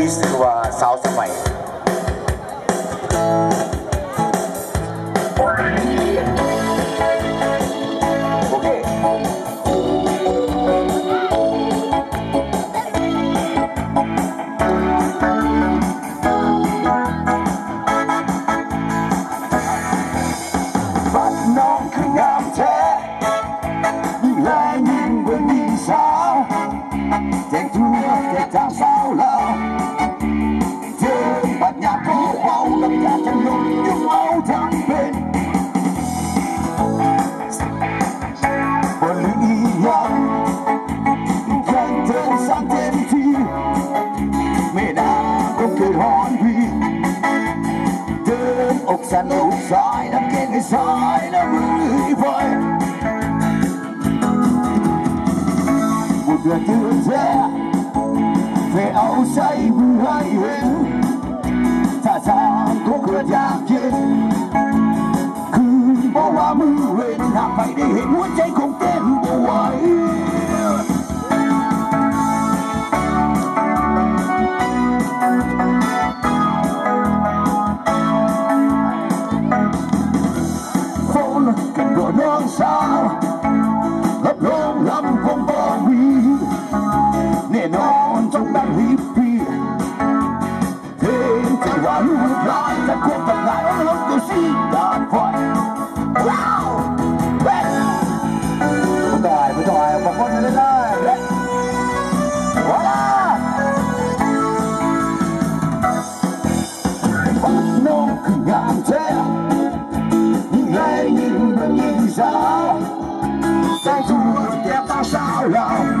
มิสคืว่สาวสมัย sen úp sai đắp trên cái sai nó vui vội một người chưa ra về áo say vui hay hiến thả ra có cửa nhà cứ bỏ qua mưa là phải đi hết muốn cháy không tên tuổi Phone, cần đổ nương sao Lấp lông lắm. around.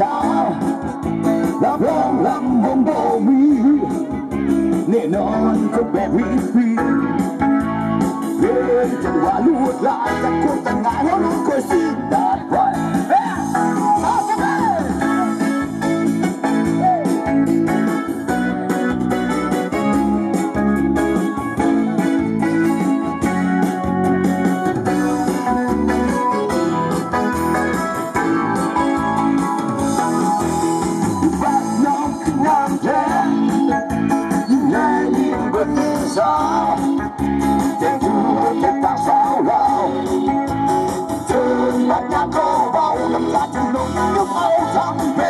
sao lắm lắm lắm bông bầu mi nể non không bè mi phi. Lên chẳng hòa lụt lại chẳng cuộc chẳng ngại hóa lụt cười xin Come back.